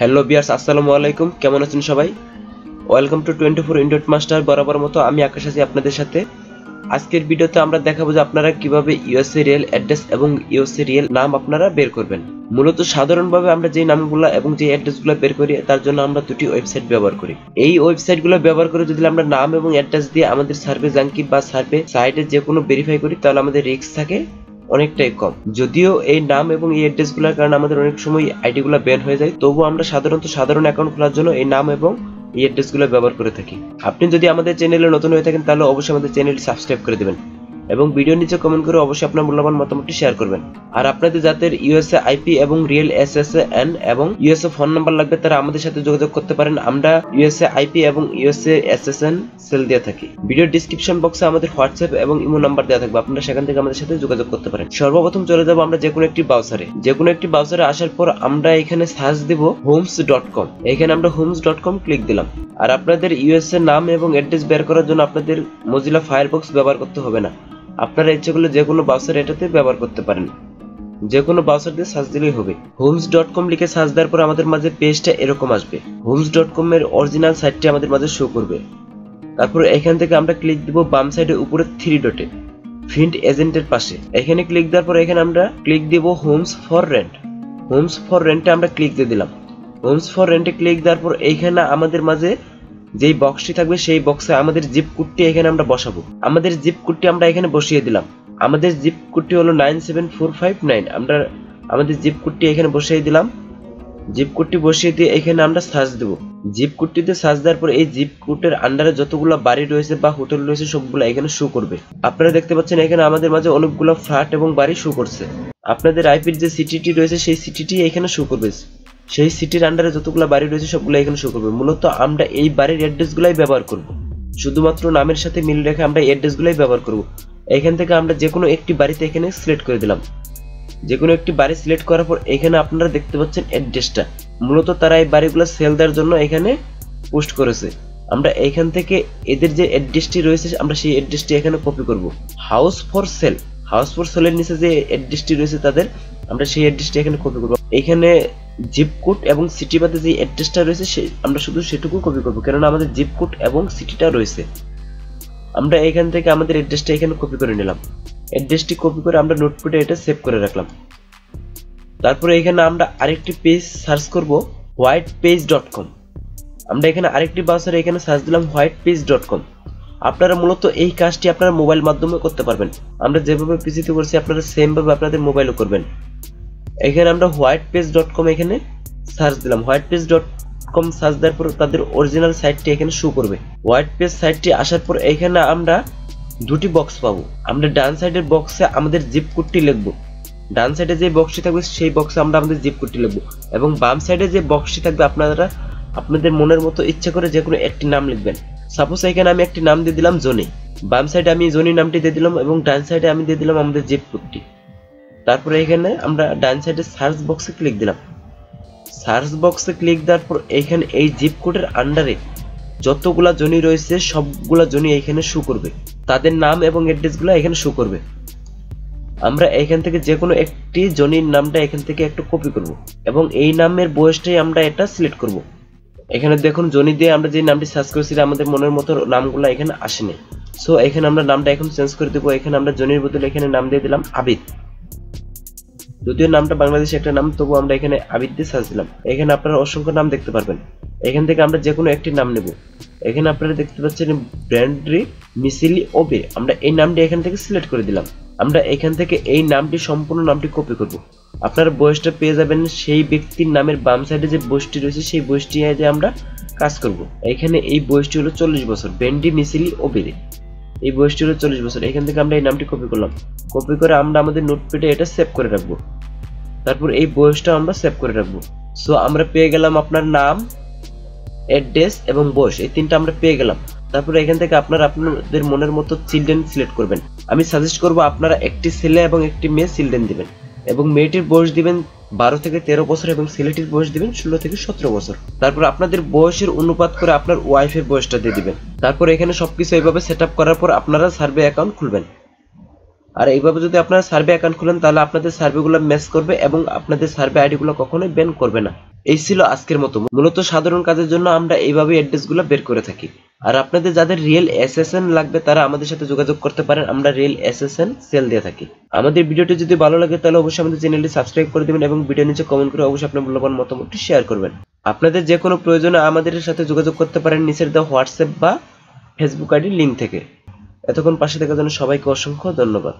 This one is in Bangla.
হ্যালো বিয়ার্স আসসালামু আলাইকুম। কেমন আছেন সবাই? Welcome to twenty four indot master বরাবর মতো আমি আকাশ আছি আপনাদের সাথে। আজকের ভিডিওতে আমরা দেখাবো যে আপনারা কীভাবে ইউএসএ রিয়েল অ্যাড্রেস এবং ইউএসএ রিয়েল নাম আপনারা বের করবেন। মূলত সাধারণভাবে আমরা যে নামগুলো এবং যে অ্যাড্রেসগুলো বের করি, তার জন্য আমরা দুটি ওয়েবসাইট ব্যবহার করি। এই ওয়েবসাইটগুলো ব্যবহার করে যদি আমরা নাম এবং অ্যাড্রেস দিয়ে আমাদের সার্ভে জাঙ্কি বা সার্ভে সাইটে যে কোনো ভেরিফাই করি, তাহলে আমাদের রিস্ক থাকে। অনেকটাই কম। যদিও এই নাম এবং এই অ্যাড্রেসগুলোর কারণে আমাদের অনেক সময় আইডিগুলো ব্যান হয়ে যায়, তবুও আমরা সাধারণত সাধারণ অ্যাকাউন্ট খোলার জন্য এই নাম এবং এই অ্যাড্রেসগুলো ব্যবহার করে থাকি। আপনি যদি আমাদের চ্যানেলে নতুন হয়ে থাকেন, তাহলে অবশ্যই আমাদের চ্যানেলটি সাবস্ক্রাইব করে দেবেন। এবং ভিডিও নিচে কমেন্ট করে অবশ্যই আপনার মূল্যবান মতামতটি শেয়ার করবেন। আর আপনাদের যাদের ইউএসএ আইপি এবং রিয়েল এসএসএ এন এবং ইউএসএ ফোন নাম্বার লাগবে, তারা আমাদের সাথে যোগাযোগ করতে পারেন। আমরা ইউএসএ আইপি এবং ইউএসএ এসএসএন সেল দিয়ে থাকি। ভিডিও ডিসক্রিপশন বক্সে আমাদের হোয়াটসঅ্যাপ এবং ইমো নাম্বার দেওয়া থাকবে। আপনারা সেখান থেকে আমাদের সাথে যোগাযোগ করতে পারেন। সর্বপ্রথম চলে যাব আমরা যে কোনো একটি ব্রাউজারে যে কোনো একটি ব্রাউজারে আসার পর আমরা এখানে সার্চ দিব হোমস ডট কম এখানে আমরা হোমস ডট কম ক্লিক দিলাম। আর আপনাদের ইউএসএ নাম এবং অ্যাড্রেস বের করার জন্য আপনাদের মজিলা ফায়ারবক্স ব্যবহার করতে হবে না। আপনারা ইচ্ছে করলে যে কোনো ব্রাউজার এটাতে ব্যবহার করতে পারেন। যে কোনো ব্রাউজার দিয়ে সার্চ দিলেই হবে। হোমস ডট কম লিখে সার্চ দেওয়ার পর আমাদের মাঝে পেজটা এরকম আসবে। হোমস ডট কম এর অরিজিনাল সাইটটি আমাদের মাঝে শো করবে। তারপর এখান থেকে আমরা ক্লিক দিব বাম সাইডে উপরে থ্রি ডটে ফিন্ট এজেন্টের পাশে। এখানে ক্লিক দেওয়ার পর এখানে আমরা ক্লিক দিব homes for rent homes for রেন্টে আমরা ক্লিক দিয়ে দিলাম। হোমস ফর রেন্টে ক্লিক দেওয়ার পর এইখানে আমাদের মাঝে যেই বক্সটি থাকবে সেই বক্সে আমাদের জিপ কোডটি এখানে আমরা বসাবো। আমাদের জিপ কোডটি আমরা এখানে বসিয়ে দিলাম। আমাদের জিপ কোডটি হলো nine seven four five nine আমরা আমাদের জিপ কোডটি এখানে বসিয়ে দিলাম। জিপ কোডটি বসিয়ে দিয়ে এখানে আমরা সার্চ দেব। জিপ কোডটিতে সার্চ দেওয়ার পর এই জিপ কোডের আন্ডারে যতগুলো বাড়ি রয়েছে বা হোটেল রয়েছে, সবগুলো এখানে শো করবে। আপনারা দেখতে পাচ্ছেন এখানে আমাদের মাঝে অনেকগুলো ফ্ল্যাট এবং বাড়ি শো করছে। আপনাদের আইপির যে সিটিটি রয়েছে, সেই সিটিটি এখানে শো করবে। সেই সিটির আন্ডারে যতগুলো বাড়ি রয়েছে সবগুলো এখানে শো করবে। মূলত আমরা এই বাড়ির অ্যাড্রেসগুলাই ব্যবহার করব। শুধুমাত্র নামের সাথে মিল রেখে আমরা অ্যাড্রেসগুলাই ব্যবহার করব। এখান থেকে আমরা যে কোনো একটি বাড়িতে এখানে সিলেক্ট করে দিলাম। যে কোনো একটি বাড়ি সিলেক্ট করার পর এখানে আপনারা দেখতে পাচ্ছেন অ্যাড্রেসটা মূলত তারা এই বাড়িগুলো সেল দেওয়ার জন্য এখানে পোস্ট করেছে। আমরা এখান থেকে এদের যে অ্যাড্রেসটি রয়েছে, আমরা সেই অ্যাড্রেসটি এখানে কপি করব। House for sale house for সেলের নিচে যে অ্যাড্রেসটি রয়েছে তাদের, আমরা সেই অ্যাড্রেসটি এখানে কপি করব। এখানে জিপ কোড এবং সিটি বাদে যে অ্যাড্রেসটা রয়েছে সে আমরা শুধু সেটুকু কপি করব। কেননা আমাদের জিপ কোড এবং সিটিটা রয়েছে। আমরা এখান থেকে আমাদের অ্যাড্রেসটা এখানে কপি করে নিলাম। অ্যাড্রেসটি কপি করে আমরা নোটপ্যাডে এটা সেভ করে রাখলাম। তারপরে এখানে আমরা আরেকটি পেজ সার্চ করব হোয়াইট পেজ ডট কম আমরা এখানে আরেকটি ব্রাউজারে এখানে সার্চ দিলাম হোয়াইট পেজ ডট কম আপনারা মূলত এই কাজটি আপনারা মোবাইল মাধ্যমে করতে পারবেন। আমরা যেভাবে পিসিতে করছি, আপনারা সেমভাবে আপনাদের মোবাইলও করবেন। এখানে আমরা হোয়াইট পেজ ডট কম এখানে সার্চ দিলাম। White page dot com search দেওয়ার পর তাদের অরিজিনাল সাইটটি এখানে শো করবে। হোয়াইট পেজ সাইটটি আসার পর এখানে আমরা দুটি বক্স পাবো। আমরা ডান সাইডের বক্সে আমাদের জিপ কোডটি লিখব। ডান সাইডে যে বক্সটি থাকবে, সেই বক্সে আমরা আমাদের জিপ কোডটি লিখব। এবং বাম সাইডে যে বক্সটি থাকবে, আপনারা, আপনাদের মনের মতো ইচ্ছা করে যে কোনো একটি নাম লিখবেন। সাপোজ এখানে আমি একটি নাম দিয়ে দিলাম জোনি বাম সাইডে আমি জোনি নামটি দিয়ে দিলাম এবং ডান সাইডে আমি দিয়ে দিলাম আমাদের জিপ কোডটি তারপরে এখানে আমরা ডান সাইডে সার্চ বক্সে ক্লিক দিলাম। সার্চ বক্সে ক্লিক দেওয়ার পর এখানে এই জিপ কোডের আন্ডারে যতগুলা জনি রয়েছে, সবগুলা জনি এখানে শো করবে। তাদের নাম এবং অ্যাড্রেসগুলো এখানে শো করবে। আমরা এখান থেকে যে কোনো একটি জনির নামটা এখান থেকে একটু কপি করব এবং এই নামের বয়সটাই আমরা এটা সিলেক্ট করব। এখানে দেখুন, জনি দিয়ে আমরা যে নামটি সার্চ করেছিলাম আমাদের মনের মতো নামগুলো এখানে আসেনি। সো এখানে আমরা নামটা এখন চেঞ্জ করে দেবো। এখানে আমরা জনির বদলে এখানে নাম দিয়ে দিলাম আবিদ। যদিও নামটা বাংলাদেশে একটা নাম তবু আমরা এখানে আবিদ দিয়ে সার্চ দিলাম। এখানে আপনারা অসংখ্য নাম দেখতে পারবেন। এখান থেকে আমরা যে কোনো একটি নাম নেব। এখানে আপনারা দেখতে পাচ্ছেন ব্র্যান্ডরি মিসিলি ওবে। আমরা এই নামটি এখান থেকে সিলেক্ট করে দিলাম। আমরা এখান থেকে এই নামটি, সম্পূর্ণ নামটি কপি করব। আপনার বয়সটা পেয়ে যাবেন সেই ব্যক্তির নামের বাম সাইডে যে বয়সটি রয়েছে, সেই বয়সটি আমরা কাজ করব। এখানে এই বয়সটি হলো চল্লিশ বছর ব্র্যান্ডি মিসিলি ওবেরে এই বয়সটি হলো চল্লিশ বছর। এখান থেকে আমরা এই নামটি কপি করলাম। কপি করে আমরা আমাদের নোটপ্যাডে এটা সেভ করে রাখব। তারপর এই বয়সটা আমরা সেভ করে রাখব। সো আমরা পেয়ে গেলাম আপনার নাম অ্যাড্রেস এবং বয়স, এই তিনটা আমরা পেয়ে গেলাম। তারপরে এখান থেকে আপনারা আপনাদের মনের মতো চিলড্রেন সিলেক্ট করবেন। আমি সাজেস্ট করব আপনারা একটি ছেলে এবং একটি মেয়ে চিলড্রেন দিবেন এবং মেয়েটির বয়স দিবেন বারো থেকে তেরো বছর এবং ছেলেটির বয়স দিবেন ষোলো থেকে সতেরো বছর। তারপর আপনাদের বয়সের অনুপাত করে আপনার ওয়াইফের বয়সটা দিয়ে দিবেন। তারপর এখানে সবকিছু এইভাবে সেট করার পর আপনারা সার্ভে অ্যাকাউন্ট খুলবেন। আর এইভাবে যদি আপনারা সার্ভে অ্যাকাউন্ট খুলেন, তাহলে আপনাদের সার্ভেগুলো ম্যাচ করবে এবং আপনাদের সার্ভে আইডিগুলো কখনোই ব্যান করবে না। এই ছিল আজকের মতো। মূলত সাধারণ কাজের জন্য আমরা এইভাবে অ্যাড্রেসগুলো বের করে থাকি। আর আপনাদের যাদের রিয়েল এসএসএন লাগবে, তারা আমাদের সাথে যোগাযোগ করতে পারেন। আমরা রিয়েল এসএসএন সেল দিয়ে থাকি। আমাদের ভিডিওটি যদি ভালো লাগে, তাহলে অবশ্যই আমাদের চ্যানেলটি সাবস্ক্রাইব করে দেবেন এবং ভিডিও নিচে কমেন্ট করে অবশ্যই আপনার মূল্যবান মতামতটি শেয়ার করবেন। আপনাদের যে কোনো প্রয়োজনে আমাদের সাথে যোগাযোগ করতে পারেন, নিচের দেওয়া হোয়াটসঅ্যাপ বা ফেসবুক আইডির লিঙ্ক থেকে। এতক্ষণ পাশে থাকার জন্য সবাইকে অসংখ্য ধন্যবাদ।